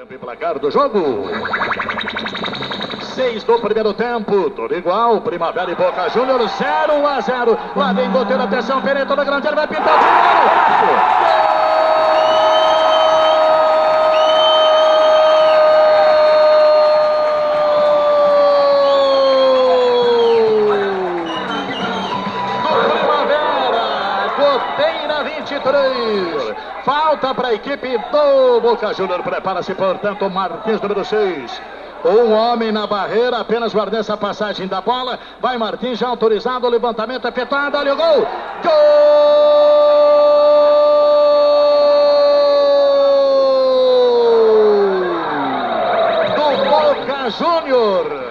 Tempo e placar do jogo. Seis do primeiro tempo, tudo igual. Primavera e Boca Júnior, 0 a 0. Lá vem goteiro, atenção, Pereira, na grande área, vai pintar primeiro. Goteira 23. Falta para a equipe do Boca Júnior. Prepara-se, portanto, o Martins, número 6. Um homem na barreira, apenas guarda essa passagem da bola. Vai Martins, já autorizado, o levantamento efetuado. Olha o gol! Gol! Júnior!